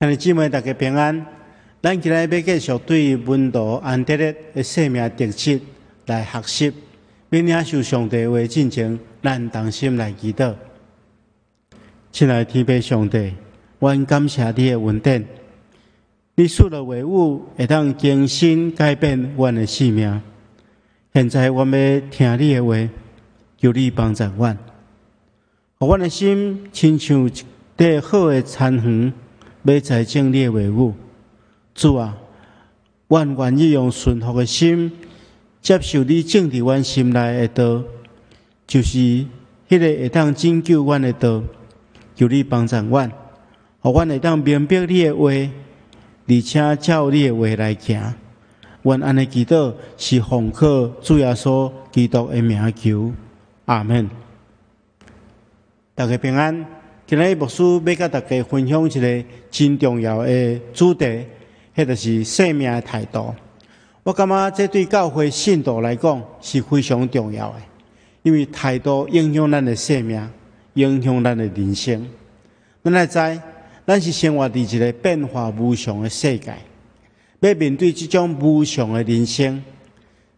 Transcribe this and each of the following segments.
兄弟姊妹，大家平安。咱今日要继续对温度安德烈的生命特质来学习，并领受上帝话进前，咱同心来祈祷。亲爱的天父上帝，阮感谢你的恩典，你说的话语会当更新改变阮的生命。现在我们要听你的话，求你帮助阮，互阮的心亲像一块好的餐园，要栽种你的话语。主啊，阮愿意用顺服的心接受你种伫阮心内的道，就是迄个会当拯救阮的道。求你帮助阮，互阮会当明白你的话，而且照你的话来行。阮安尼祈祷是奉靠主耶稣基督的名求，阿门。大家平安。今日牧师要甲大家分享一个真重要的主题。迄就是生命的态度。我感觉这对教会信徒来讲是非常重要的，因为态度影响咱的生命，影响咱的人生。咱来知，咱是生活伫一个变化无常的世界，要面对这种无常的人生，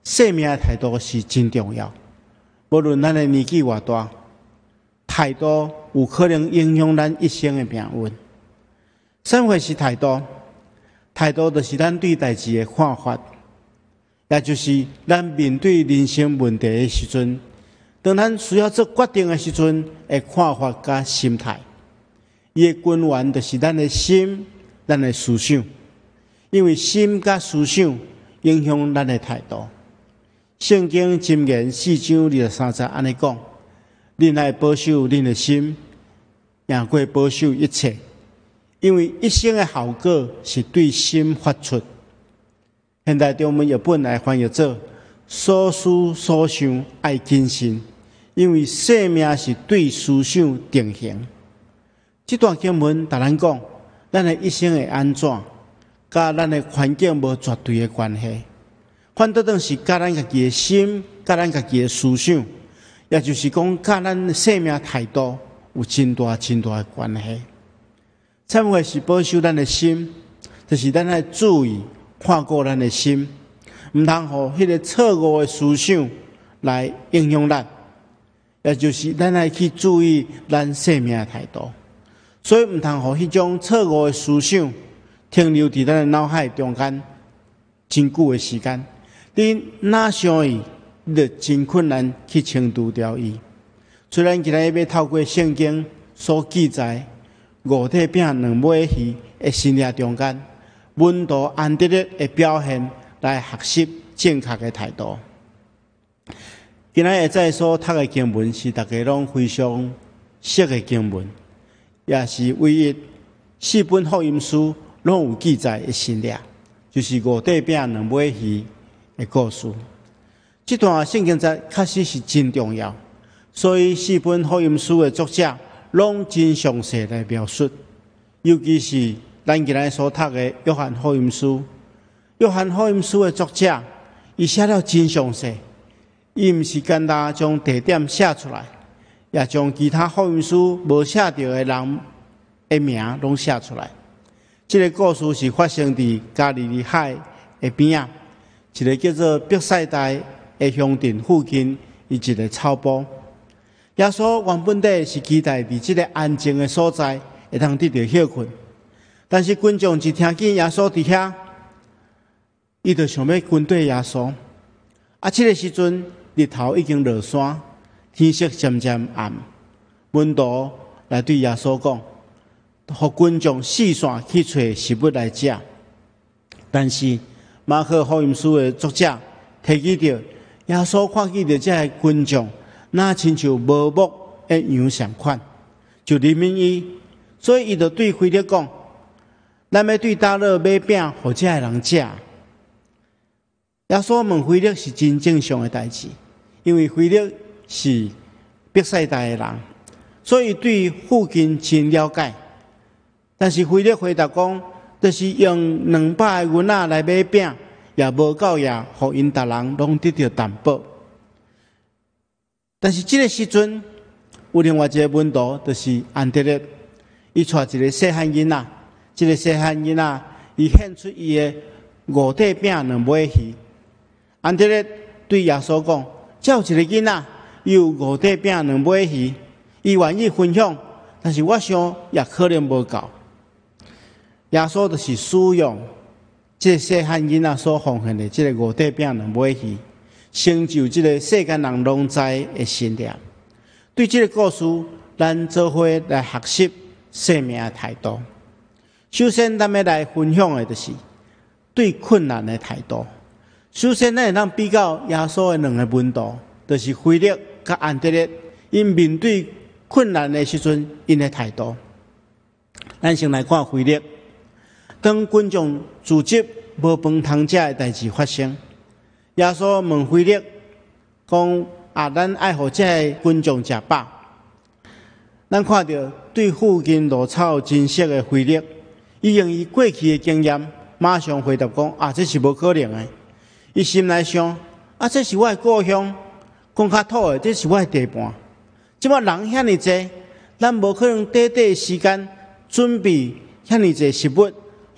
生命的态度是真重要。无论咱的年纪偌大，太多有可能影响咱一生的命运。生活是太多，太多就是咱对代志的看法，也就是咱面对人生问题的时阵，当咱需要做决定的时阵，的看法甲心态。伊的根源就是咱的心，咱的思想。因为心甲思想影响咱的态度。圣经箴言四章二十三节安尼讲：，恁爱保守恁的心，也过保守一切。因为一生的效果是对心发出。现在中文译本来翻译做所思所想爱精神，因为生命是对思想定型。这段经文达咱讲，咱的一生会安怎，甲咱的环境无绝对的关系，反倒等是甲咱家己的心，甲咱家己的思想，也就是讲，甲咱的生命态度有真大真大的关系。忏悔是保守咱的心，就是咱来注意看过咱的心，毋通互迄个错误的思想来影响咱，也就是咱来去注意咱生命的态度。所以毋通互迄种错误的思想停留伫咱的脑海中间真久的时间，你哪想伊，就真困难去清除掉伊。虽然今日要透过圣经所记载。五体饼两尾鱼的生命中间，温度安定的表现来学习正确的态度。今仔日再所读的经文是大家拢非常熟的经文，也是唯一四本福音书拢有记载的生命，就是五体饼两尾鱼的故事。这段圣经节确实是真重要，所以四本福音书的作者。拢真详细来描述，尤其是咱今日所读的《约翰福音书》。《约翰福音书》的作者，伊写了真详细，伊毋是简单将地点写出来，也将其他福音书无写着的人的名拢写出来。这个故事是发生伫加利利海的边啊，一个叫做毕塞代的乡镇附近，伊一个草埔。耶稣原本底是期待伫即个安静的所在会通得到休困，但是群众一听见耶稣伫遐，伊就想要跟对耶稣。啊，即个时阵日头已经落山，天色渐渐暗，门徒来对耶稣讲，互群众四散去找食物来食。但是马可福音书的作者提起着耶稣看见着这些群众。那亲像无目的羊相款，就怜悯伊，所以伊就对菲利讲：，咱要对大乐买饼，或者的人食。耶稣问菲利是真正常的代志，因为菲利是别世代的人，所以对附近真了解。但是菲利回答讲，就是用两百个银仔来买饼，也无够也，互因达人拢得到担保。但是这个时阵，有另外一个问题，就是安德烈，伊带一个细汉囡仔，这个细汉囡仔伊献出伊的五块饼两尾鱼。安德烈对耶稣讲：，有一个囡仔伊有五块饼两尾鱼，伊愿意分享，但是我想也可能无够。耶稣就是使用这细汉囡仔所奉献的这个五块饼两尾鱼，成就这个世间人拢知的信念。对这个故事，咱做伙来学习生命的态度。首先，咱要来分享的就是对困难的态度。首先，咱会当比较耶稣的两个温度，就是腓力甲安德烈，因面对困难的时阵，因的态度。咱先来看腓力，当群众组织无饭通食诶代志发生，耶稣问腓力讲：啊，咱爱互这群众食饱？咱看到对附近落草真熟的腓力。伊用伊过去诶经验，马上回答讲：啊，这是无可能诶。伊心内想：啊，这是我诶故乡，讲较土诶，这是我诶地盘。即摆人遐尼济，咱无可能短短时间准备遐尼济食物，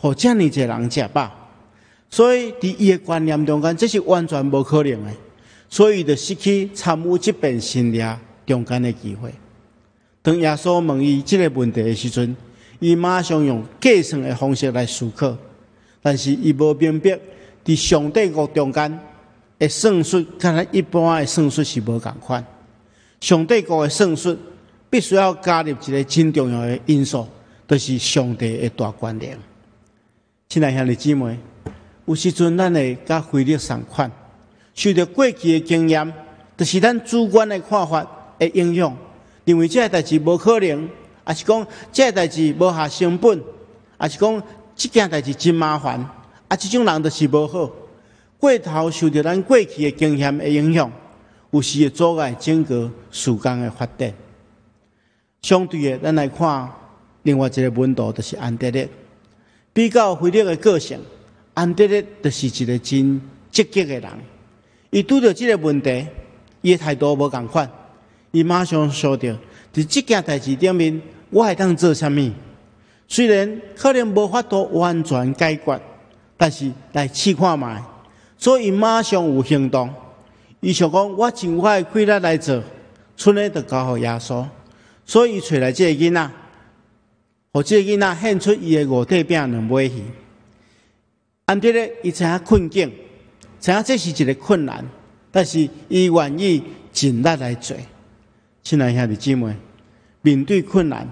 互遮尼济人食饱。所以伫伊的观念中间，这是完全无可能的。所以就失去参与即边新掠中间的机会。当耶稣问伊即个问题的时阵，伊马上用计算的方式来思考，但是伊无明白，伫上帝国中间的算术，跟咱一般的算术是无共款。上帝国的算术必须要加入一个真重要的因素，就是上帝的大观念。亲爱兄弟姊妹，有时阵咱会甲费力相款，受到过去的经验，就是咱主观的看法的影响，认为这代志无可能。也是讲，这代志无下成本，也是讲，这件代志真麻烦，啊，这种人就是无好。过头受到咱过去的经验的影响，有时会阻碍整个时间的发展。相对的，咱来看另外一个温度，就是安德烈。比较菲力的个性，安德烈就是一个真积极的人。伊拄到这个问题，伊的态度无共款，伊马上想到。伫即件代志顶面，我会当做啥物？虽然可能无法度完全解决，但是来试看卖，所以马上有行动。伊想讲，我尽我的规律来做，剩诶就交互耶稣。所以伊找来即个囡仔，互即个囡仔献出伊诶五块饼两尾鱼。安德咧，伊知影困境，知影这是一个困难，但是伊愿意尽力来做。亲爱兄弟姊妹，面对困难，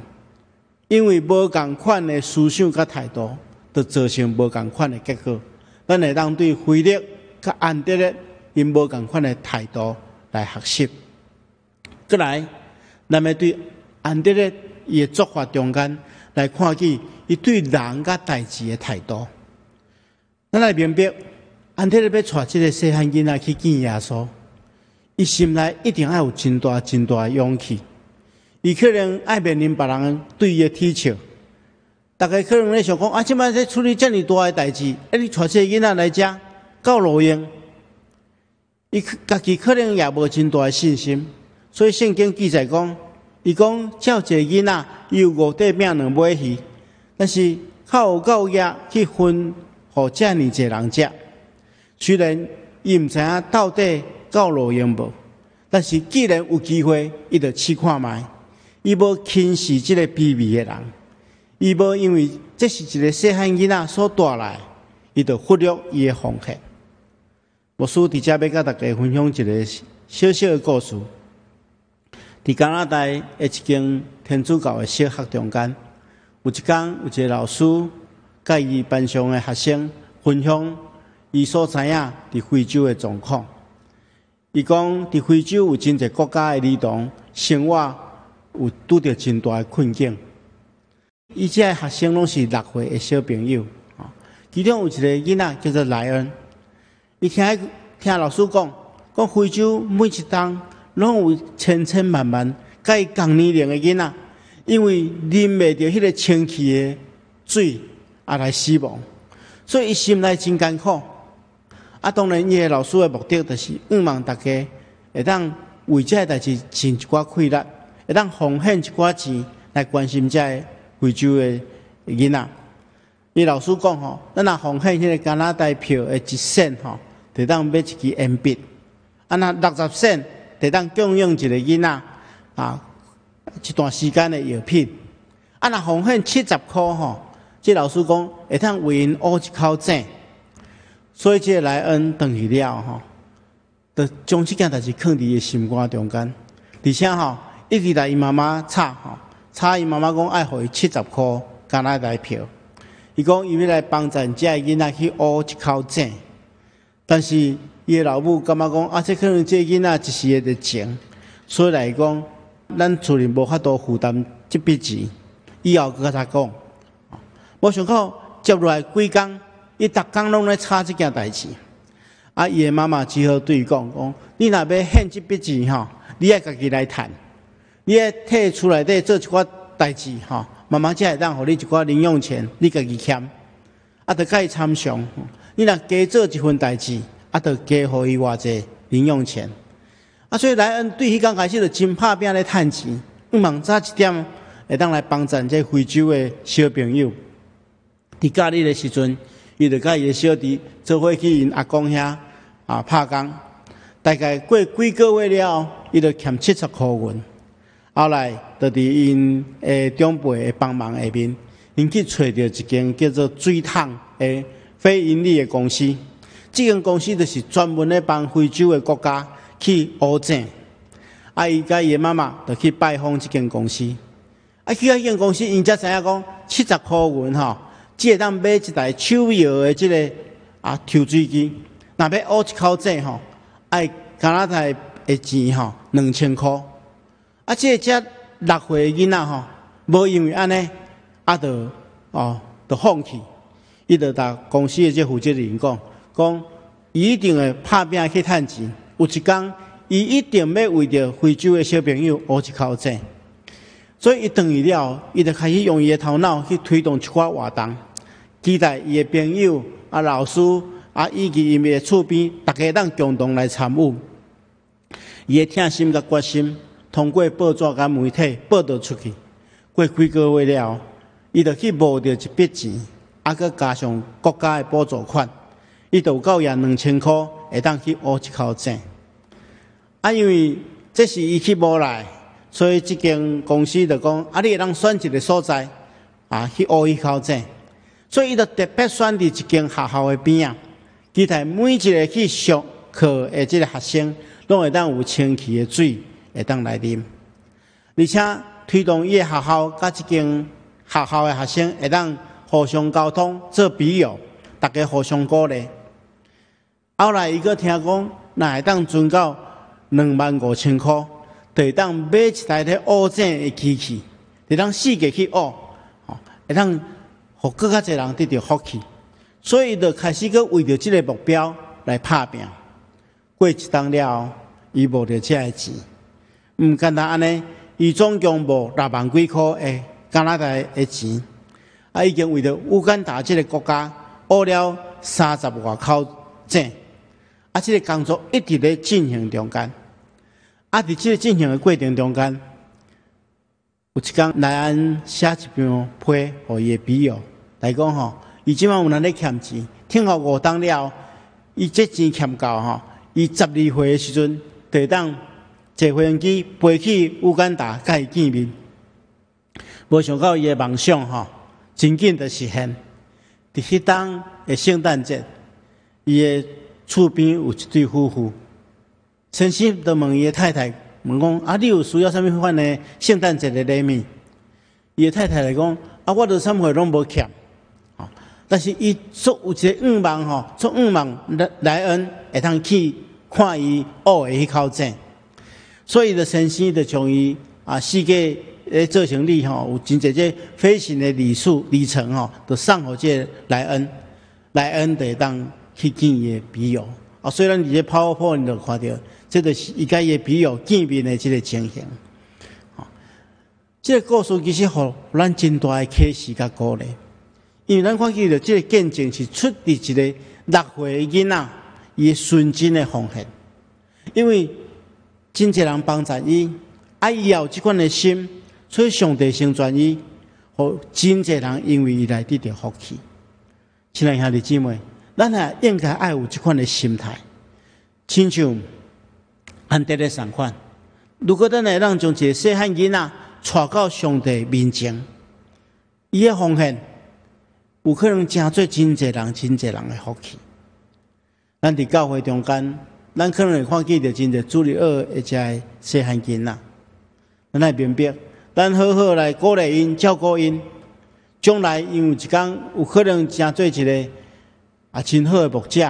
因为无共款的思想甲态度，就造成无共款的结果。咱会当对费力甲安德烈因无共款的态度来学习。过来，咱要对安德烈伊的做法中间来看见伊对人甲代志的态度。咱来明白，安德烈要带即个细汉囡仔去见耶稣。伊心内一定要有真大真大的勇气，伊可能爱面临别人对伊的踢笑，大家可能咧想讲啊，即摆在处理遮尔大的代志，啊，你带这囡仔来遮够路用，伊家己可能也无真大的信心，所以圣经记载讲，伊讲照一个囡仔有五块饼两买去，但是靠有够业去分互遮尔济人食，虽然伊毋知影到底。够路用无？但是既然有机会，伊就试看卖。伊无轻视即个卑微的人，伊无因为这是一个细汉囡仔所带来，伊就忽略伊的奉献。牧师伫遮要甲大家分享一个小小的故事。伫加拿大的一间天主教的小学中间，有一天有一个老师甲伊班上的学生分享伊所知影伫非洲的状况。伊讲，伫非洲有真侪国家的儿童生活有拄着真大的困境。伊这学生拢是六岁的小朋友，啊，其中有一个囡仔叫做莱恩。伊听听老师讲，讲非洲每一档拢有千千万万甲伊同年龄的囡仔，因为啉袂着迄个清气的水，而来死亡，所以伊心内真艰苦。啊，当然，伊个老师的目的就是希望大家会当为这代志尽一寡亏力，会当奉献一寡钱来关心这非洲的囡仔。伊老师讲吼，咱若奉献迄个加拿大票的一线吼，就当买一支铅笔；啊，那六十线得当供应一个囡仔啊一段时间的药品；啊，若奉献七十箍吼，即老师讲会当为因学一口井。所以即个莱恩等去了吼，就将即件代志放伫伊心肝中间，而且吼一直来伊妈妈吵吼，吵伊妈妈讲爱互伊七十箍加拿大票。伊讲伊要来帮咱遮囡仔去学一口井，但是伊的老母感觉讲啊，这可能这囡仔一时会情，所以来讲，咱厝里无法度负担即笔钱，以后佮他讲，无想到接落来几工。伊逐工拢咧吵即件代志，啊！伊诶妈妈只好对伊讲：讲你若要献即笔钱吼，你爱家己来趁，你爱摕出来底做一寡代志吼，妈妈才会当互你一寡零用钱，你家己欠，啊，着甲伊参详。你若加做一份代志，啊，着加互伊偌济零用钱。啊，所以莱恩对迄刚开始就真拍拼咧趁钱，毋忙早一点会当来帮助这非洲诶小朋友。伫假日诶时阵。伊就甲伊个小弟做伙去因阿公遐啊拍工，大概过几个月了，伊就欠七十箍银。后来就伫因诶长辈诶帮忙下面，因去找着一间叫做水桶诶非盈利诶公司。即间公司就是专门咧帮非洲诶国家去挖井。啊，伊甲伊诶妈妈就去拜访即间公司。啊，去迄间公司，因才知影讲七十箍银吼。只会当买一台手摇的即个啊抽水机，若要挖一口井吼，爱加拿大的钱吼两千箍。啊，即个只六岁囡仔吼，无因为安尼，啊，就哦，就放弃。伊就甲公司的即负责人讲，讲伊一定会拍拼去趁钱。有一天，伊一定要为着非洲的小朋友学一口井。所以伊等于了，伊就开始用伊的头脑去推动一寡活动。期待伊的朋友、啊老师、啊以及伊的厝边，大家当共同来参与。伊的贴心甲决心，通过报纸甲媒体报道出去。过几个月了，伊就去募到一笔钱，啊，佮加上国家的补助款，伊就够用两千箍，会当去挖一口井。啊，因为这是伊去无来，所以即间公司就讲，啊，你会当选一个所在，啊，去挖一口井。所以，伊就特别选伫一间学校的边啊，期待每一个去上课的即个学生，拢会当有清气的水会当来啉，而且推动伊个学校甲一间学校的学生会当互相沟通做比友，大家互相鼓励。后来伊个听讲，若会当存到两万五千箍，会当买一台咧乌井的机器，会当四个去乌，吼，会当。互更加侪人得到福气，所以就开始去为着即个目标来拍拼。过一冬了，伊无着遮个钱，毋简单安尼，伊总共无六万几箍诶加拿大诶钱，啊，已经为着乌干达即个国家乌了三十外口井，啊，即个工作一直咧进行中间，啊，伫即个进行诶过程中间，有一工来安写一张批互伊诶笔友。来讲吼，伊即晚有人咧欠钱，听候五当了，伊这钱欠够吼，伊十二岁诶时阵，就当坐飞机飞去乌干达甲伊见面。无想到伊诶梦想吼，真紧就实现。伫迄当诶圣诞节，伊诶厝边有一对夫妇，先生就问伊的太太，问讲啊，你有需要啥物款诶圣诞节的礼物？伊的太太来讲啊，我着啥物拢无欠。但是伊做有一个愿望吼，做愿望来来恩会通去看伊学的迄口井，所以的先生就将伊啊四个诶做成礼吼，有真侪这飞行的礼数里程吼，都送互这来恩，来恩会当去见伊的笔友啊。虽然伫这跑跑你都看到，这个是伊甲伊的笔友见面的这个情形。啊，这个故事其实互咱真大的启示甲鼓励。因为咱看见着即个见证是出自一个六岁囡仔伊纯真的奉献，因为真侪人帮助伊，啊伊有即款的心，所以上帝先转伊，互真侪人因为伊来得到福气。亲爱兄弟姊妹，咱也应该爱有这款的心态，亲像安德烈相款。如果咱会让将一个细汉囡仔带到上帝面前，伊的奉献有可能真做真济人、真济人的福气。咱伫教会中间，咱可能会看见着真济主力二一只细汉囡仔，咱来明白，咱好好来鼓励因、照顾因。将来因为一天有可能成做一个啊真好诶牧者，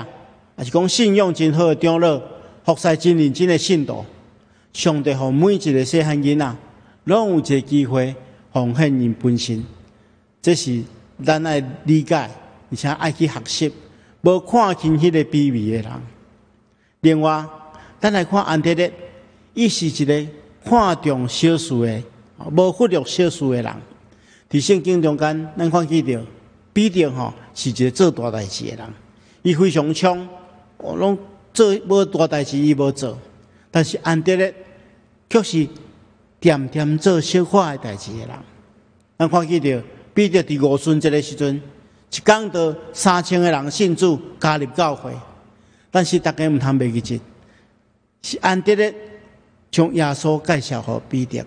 也是讲信用真好诶长老，服侍真认真诶信徒。上帝互每一个细汉囡仔，拢有一个机会奉献因本身，这是咱爱理解，而且爱去学习，无看轻迄个卑微诶人。另外，咱来看安德烈，伊是一个看重小事诶，无忽略小事诶人。伫圣经中间，咱看见着必定吼是一个做大代志的人，伊非常冲，拢做无大代志伊无做，但是安德烈却是点点做小可的代志的人。咱看见着必定伫五旬节的时阵，一讲到三千个人信主加入教会，但是大家毋通袂记住，是安德烈将耶稣介绍互彼得的，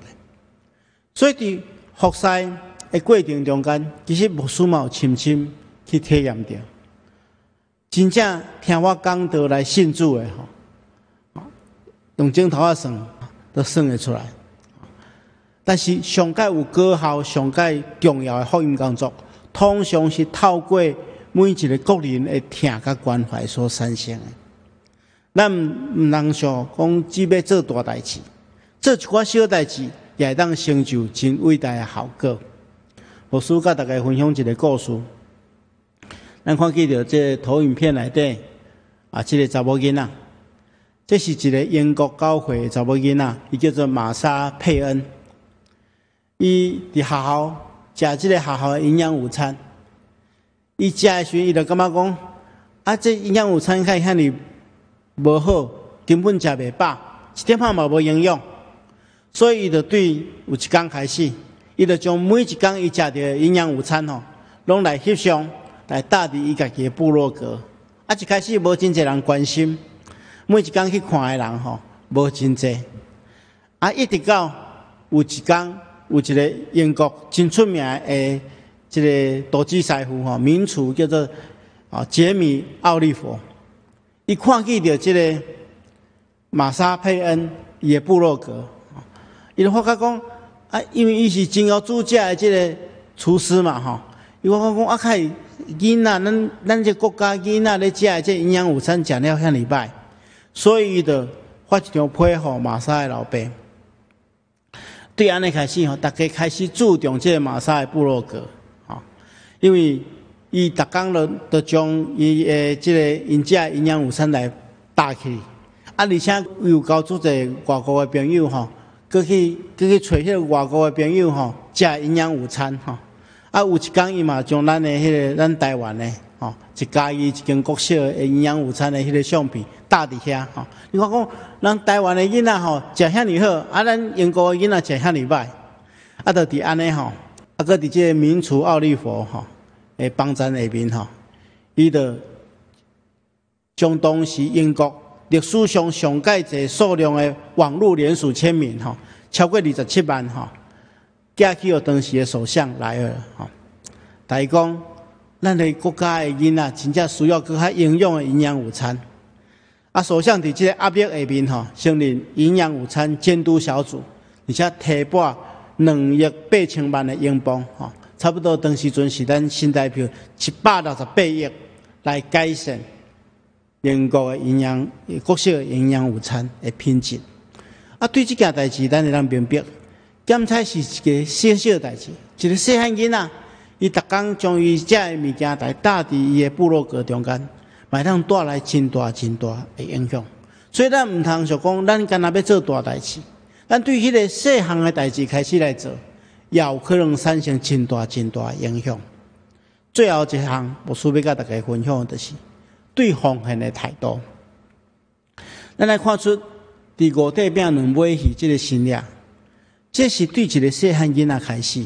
所以伫服侍。诶，过程中间，其实牧师嘛有深深去体验着，真正听我讲道来信主的吼，用镜头啊算，都算会出来。但是上届有高效、上届重要诶福音工作，通常是透过每一个个人诶听甲关怀所产生诶。咱毋能想讲只要做大代志，做一寡小代志，也会当成就真伟大诶效果。我师甲大家分享一个故事。咱看见着这投影片内底啊，这个查某囡仔，这是一个英国教会查某囡仔，伊叫做玛莎佩恩。伊伫学校食这个学校的营养午餐，伊食的时，伊就感觉讲，啊，这营养午餐看遐尼无好，根本食袂饱，一点仔嘛无营养，所以伊就对有一天开始。伊就将每一工伊食着营养午餐吼，拢来翕相，来搭伫伊家己诶部落格。啊，一开始无真侪人关心，每一工去看诶人吼，无真侪。啊，一直到有一工，有一个英国真出名诶，即个投资师傅吼，名厨叫做啊杰米奥利弗。伊看见着即个玛莎佩恩伊诶部落格，伊就发觉讲。啊，因为伊是真要煮食的即个厨师嘛，吼。伊我讲讲啊，开囡仔，咱咱这国家囡仔咧食的这营养午餐食了遐尼歹，所以伊就发一张批互玛莎的老爸。对安尼开始吼，大家开始注重这个玛莎的部落格，吼。因为伊逐工都都将伊诶即个因食营养午餐来搭起，啊，而且又交做者外国的朋友吼。过去过去找迄个外国的朋友吼，食营养午餐吼。啊，有一工伊嘛将咱的迄个咱台湾的吼，一家己一间国小的营养午餐的迄个相片搭伫遐吼。你看讲，咱台湾的囡仔吼食遐尼好，啊，咱英国的囡仔食遐尼歹，啊，就伫安尼吼，啊，搁伫即个名厨奥利佛吼诶帮咱下面吼，伊就将当时英国。历史上上介济数量的网络联署签名，吼，超过二十七万，吼，寄去予当时的首相来尔，吼，伊讲，咱的国家的囡仔真正需要更较营养的营养午餐。啊，首相伫即个压力下面，吼，成立营养午餐监督小组，而且提拨两亿八千万的英镑，吼，差不多当时阵是咱新台币七百六十八亿来改善。英国的营养，国色营养午餐的品质。啊，对这件代志，咱会当明白，检菜是一个小小代志，一个细汉囡仔，伊逐工将伊食的物件来搭伫伊的部落格中间，会当带来真大真大的影响。所以咱毋通想讲，咱干那要做大代志，咱对迄个细项的代志开始来做，也有可能产生真大真大影响。最后一项，我需要甲大家分享的就是。对奉献的态度，咱来看出第五代表两尾鱼这个心理，这是对一个细汉囡仔开始。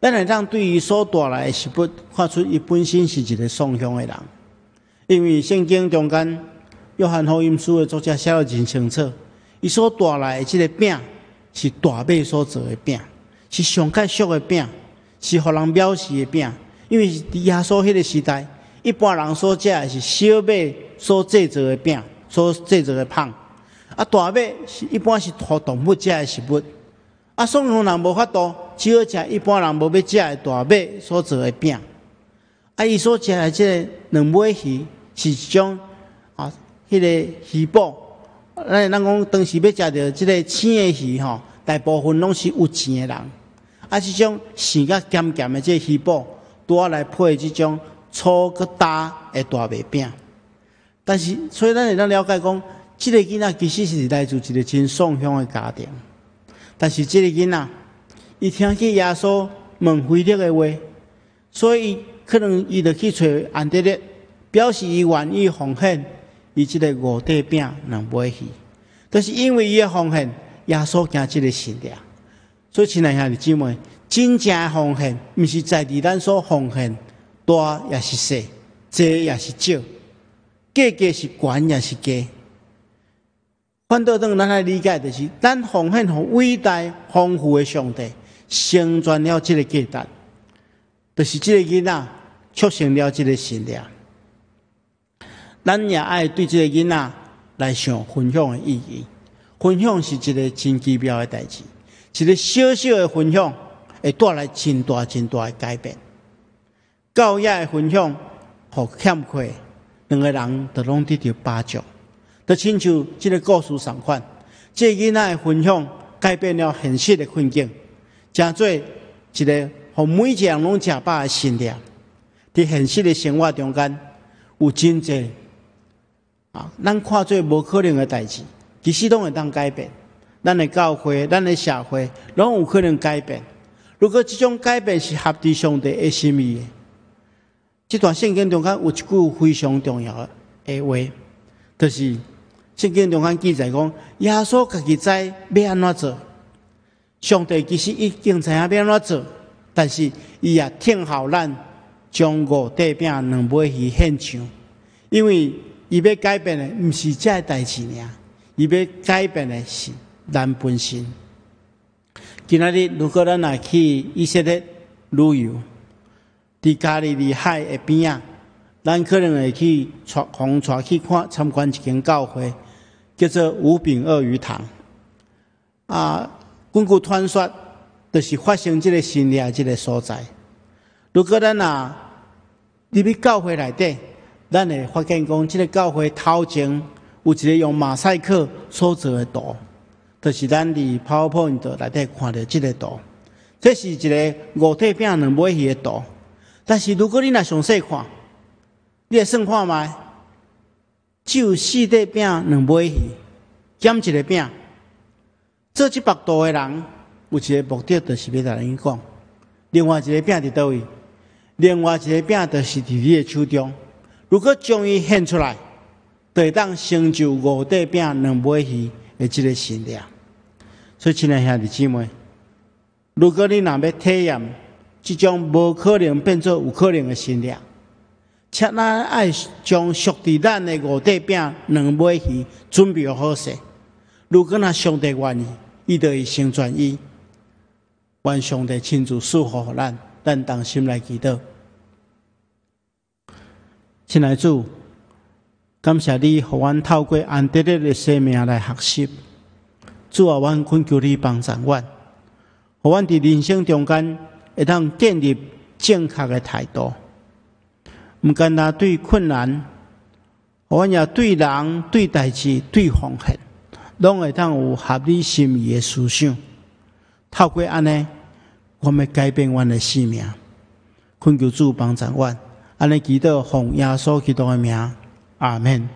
咱来让对于所带来的食物，看出伊本身是一个双向的人。因为圣经中间约翰福音书的作者写得真清楚，伊所带来的即个饼是大马所做的饼，是上较俗的饼，是互人藐视的饼。因为伫耶稣迄个时代，一般人所食的是小马所制作的饼，所制作的胖。啊，大马是一般是互动物食的食物。啊，双向人无法度，只好食一般人无要食的大马所做的饼。啊，伊所食的即个两尾鱼。是一种啊，迄个鱼脯，咱咱讲当时要食着即个青的鱼吼，大部分拢是有钱的人。啊，即种咸甲咸咸的即个鱼脯，多来配即种粗个大的大麦饼。但是，所以咱会当了解讲，即个囡仔其实是来自一个真双向的家庭。但是，即个囡仔伊听见耶稣问菲利的话，所以可能伊就去找安德烈。表示伊愿意奉献伊即个五块饼两尾鱼，但是因为伊的奉献，耶稣惊即个信仰。所以亲爱兄弟姊妹，真正的奉献，毋是在伫咱所奉献大也是小，济也是少，价格是悬也是低。反倒等咱来理解，就是咱奉献互伟大丰富的上帝，成全了即个价值，就是即个囡仔促成了即个信仰。咱也爱对这个囡仔来想分享的意义。分享是一个真奇妙的代志，一个小小的分享会带来真大真大的改变。教育的分享和欠缺两个人都拢得到帮助，就亲像这个故事相款，这囡仔的分享改变了现实的困境，成做一个和每一个人拢食饱的信念。在现实的生活中间，有真济。啊，咱看做无可能的代志，其实拢会当改变。咱的教会、咱的社会，拢有可能改变。如果这种改变是合地上帝的心意，这段圣经中间有一句非常重要的话，就是圣经中间记载讲，耶稣家己知要安怎做，上帝其实已经知影要安怎做，但是伊也听候咱将五块饼两尾鱼献上，因为。伊要改变的，毋是这代志尔，伊要改变的是咱本身。今仔日如果咱来去以色列旅游，伫加利利海的边啊，咱可能会去带红带去看参观一间教会，叫做五饼鳄鱼堂。啊，根据传说，就是发生这个新的这个所在。如果咱啊入去教会内底，咱会发现讲，即个教会头前有一个用马赛克所做的图，就是咱伫 PowerPoint 内底看到即个图。这是一个五体饼两尾鱼的图。但是如果你来详细看，你会算看卖，只有四块饼两尾鱼，减一个饼。做即幅图的人有一个目的，就是要甲人讲，另外一个饼伫倒位？另外一个饼就是伫你的手中。如果将伊献出来，会当成就五块饼两尾鱼的这个信念。所以，亲爱兄弟姊妹，如果你若要体验即种无可能变做有可能的信念，请咱爱将属地咱的五块饼两尾鱼准备好势。如果那上帝愿意，伊就会成全伊。愿上帝亲自赐福咱，咱当心来祈祷。亲爱主，感谢你，互阮透过安德烈的生命来学习。主啊，阮恳求你帮助阮，互阮伫人生中间会通建立正确的态度，毋单单对困难，我也对人、对代志、对方向，拢会通有合理心意的思想。透过安尼，我们改变阮的生命。恳求主帮助阮。安尼祈祷，奉耶稣基督的名，阿门。